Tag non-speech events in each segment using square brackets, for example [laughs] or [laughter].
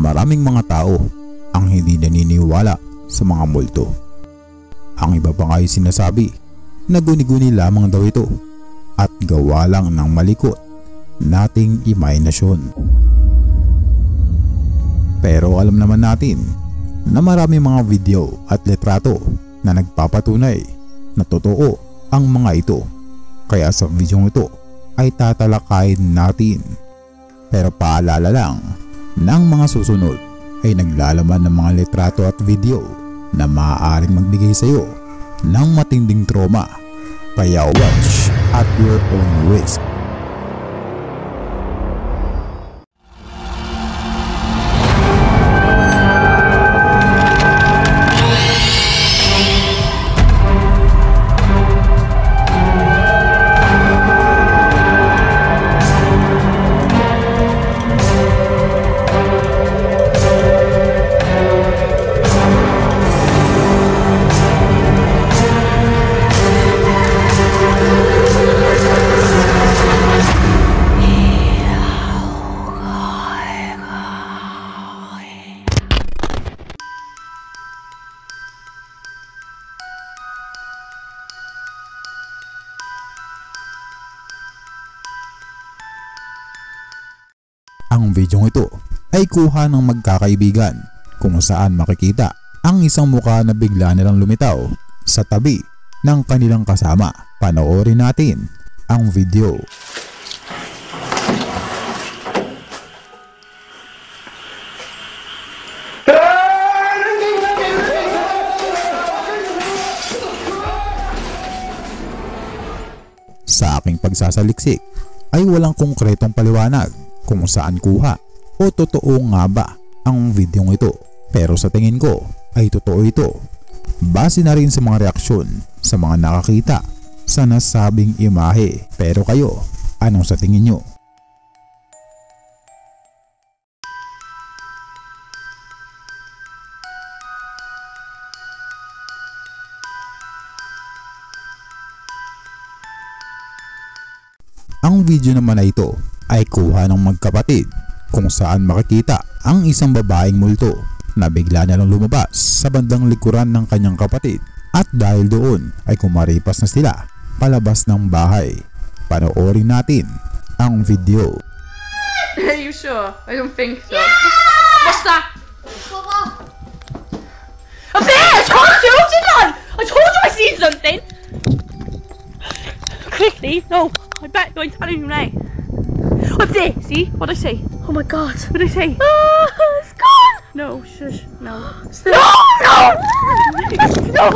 maraming mga tao ang hindi naniniwala sa mga multo. Ang iba pa nga ay sinasabi na guni-guni lamang daw ito at gawa lang ng malikot nating imahinasyon. Pero alam naman natin na marami mga video at letrato na nagpapatunay na totoo ang mga ito. Kaya sa video ito ay tatalakayin natin. Pero paalala lang ng mga susunod ay naglalaman ng mga letrato at video na maaaring magbigay sa iyo ng matinding trauma. Kaya watch at your own risk. Ang video ito ay kuha ng magkakaibigan kung saan makikita ang isang mukha na bigla nilang lumitaw sa tabi ng kanilang kasama. Panoorin natin ang video. Sa aking pagsasaliksik ay walang konkretong paliwanag kung saan kuha o totoo nga ba ang videong ito. Pero sa tingin ko ay totoo ito. Base na rin sa mga reaksyon sa mga nakakita sa nasabing imahe. Pero kayo, anong sa tingin nyo? Ang video naman na ito ay kuha ng magkapatid kung saan makikita ang isang babaeng multo na bigla na lang lumabas sa bandang likuran ng kanyang kapatid at dahil doon ay kumaripas na sila palabas ng bahay. Panoorin natin ang video. Are you sure? I don't think so. What's that? Up there! I told you! On? I told you I seen something! Quickly! No! I bet you're telling you now. Up there! See? What'd I say? Oh my god. What'd I say? Ah, [gasps] it's gone! No, shush. No. [gasps] No! No! [laughs] no!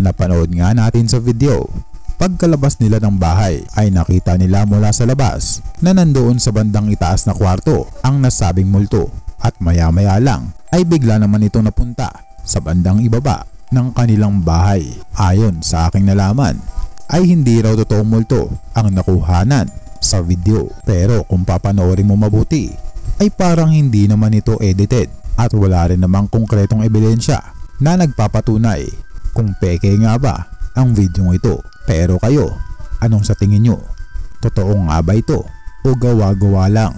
Napanood nga natin sa video. Pagkalabas nila ng bahay ay nakita nila mula sa labas na nandoon sa bandang itaas na kwarto ang nasabing multo at maya maya lang ay bigla naman ito napunta sa bandang ibaba ng kanilang bahay. Ayon sa aking nalaman ay hindi raw totoong multo ang nakuhanan sa video pero kung papanoorin mo mabuti ay parang hindi naman ito edited at wala rin namang konkretong ebidensya na nagpapatunay kung peke nga ba ang video ito. Pero kayo, anong sa tingin nyo? Totoo nga ba ito o gawa-gawa lang?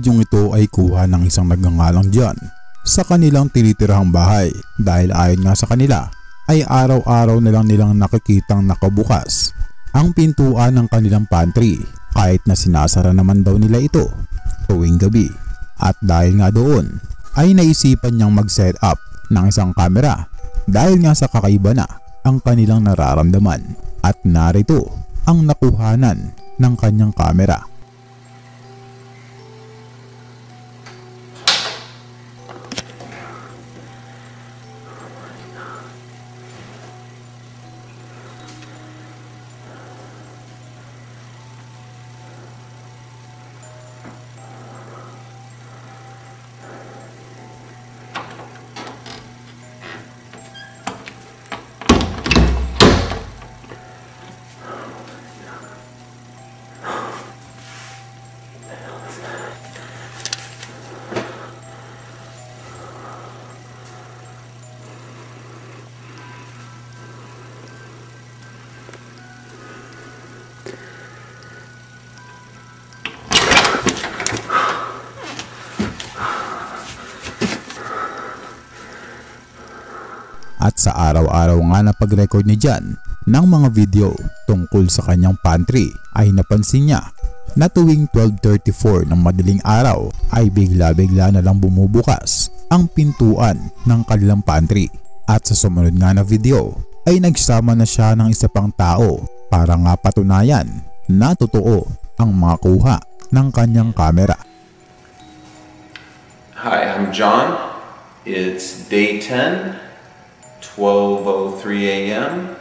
Videong ito ay kuha ng isang nagngangalang John sa kanilang tinitirahang bahay dahil ayon nga sa kanila ay araw-araw na lang nilang nakikitang nakabukas ang pintuan ng kanilang pantry kahit na sinasara naman daw nila ito tuwing gabi. At dahil nga doon ay naisipan niyang mag-set up ng isang kamera dahil nga sa kakaiba na ang kanilang nararamdaman at narito ang nakuhanan ng kanyang kamera. At sa araw-araw nga na pag-record ni Jan ng mga video tungkol sa kanyang pantry ay napansin niya na tuwing 12.34 ng madaling araw ay bigla-bigla na lang bumubukas ang pintuan ng kanilang pantry. At sa sumunod nga na video ay nagsama na siya ng isa pang tao para nga patunayan na totoo ang mga kuha ng kanyang kamera. Hi, I'm John. It's day 10, 12.03 a.m.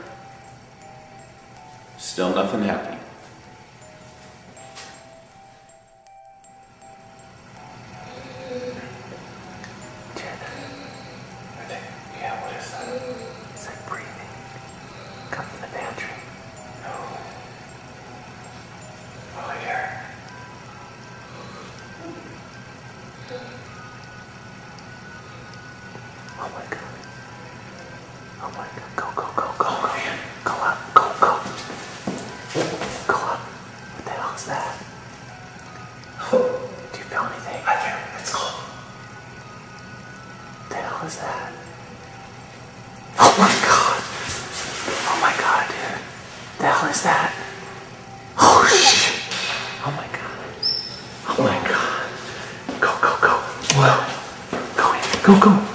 Still nothing happening. Oh my god. Go, go, go, go, go. Go up, go, go. Go up. What the hell is that? Do you feel anything? I feel it's cold. What the hell is that? Oh my god. Oh my god, dude. The hell is that? Oh shit. Oh my god. Oh my god. Go, go, go. Whoa. Go in. Go, go.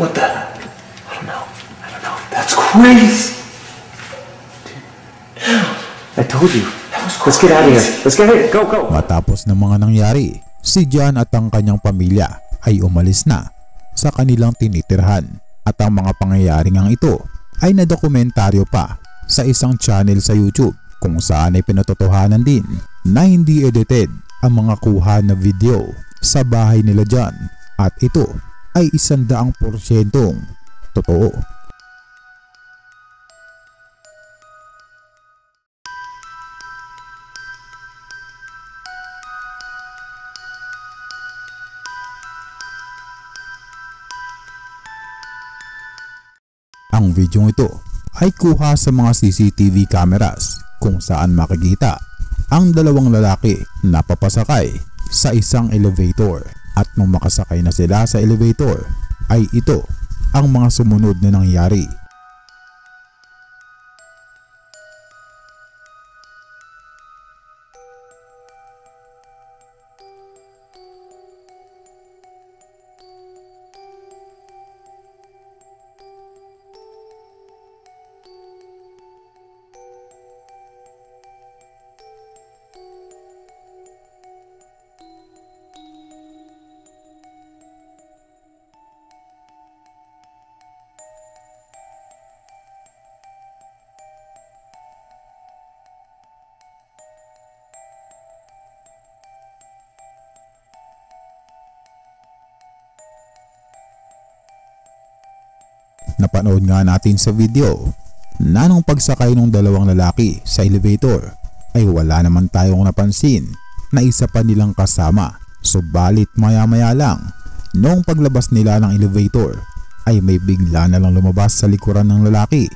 What the? I don't know. I don't know. That's crazy. I told you. Let's get out of here. Let's get here. Go, go. Matapos ng mga nangyari, si John at ang kanyang pamilya ay umalis na sa kanilang tinitirhan at ang mga pangyayari ngang ito ay nadokumentaryo pa sa isang channel sa YouTube kung saan ay pinatotohanan din na hindi edited ang mga kuha na video sa bahay nila John at ito ay isandaang porsyentong totoo. Ang video ito ay kuha sa mga CCTV cameras kung saan makikita ang dalawang lalaki na papasakay sa isang elevator at nung makasakay na sila sa elevator ay ito ang mga sumunod na nangyari. Napanood nga natin sa video na nung pagsakay ng dalawang lalaki sa elevator ay wala naman tayong napansin na isa pa nilang kasama. Subalit maya maya lang noong paglabas nila ng elevator ay may bigla na lang lumabas sa likuran ng lalaki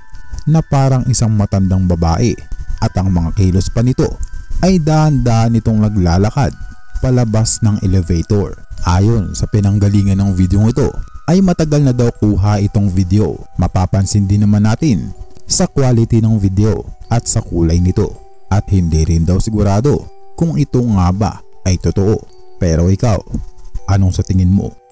na parang isang matandang babae at ang mga kilos pa nito ay dahan-dahan itong naglalakad palabas ng elevator. Ayon sa pinanggalingan ng video ito ay matagal na daw kuha itong video. Mapapansin din naman natin sa quality ng video at sa kulay nito at hindi rin daw sigurado kung ito nga ba ay totoo. Pero ikaw, anong sa tingin mo?